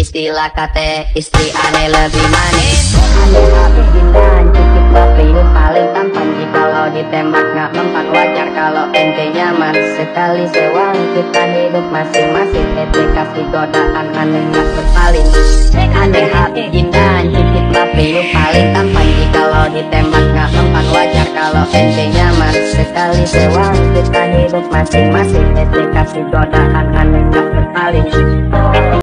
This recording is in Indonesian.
Istilah kate istri aneh lebih manis. Aneh habis dan cicip tapi paling tampan Kalau ditembak gak mempan wajar kalau ente nyaman Sekali sewang kita hidup masing-masing Ente kasih godaan aneh gak berpaling Aneh habis dan cicip tapi paling tampan Kalau ditembak gak mempan wajar kalau ente nyaman Sekali sewang kita hidup masing-masing Ente kasih godaan aneh.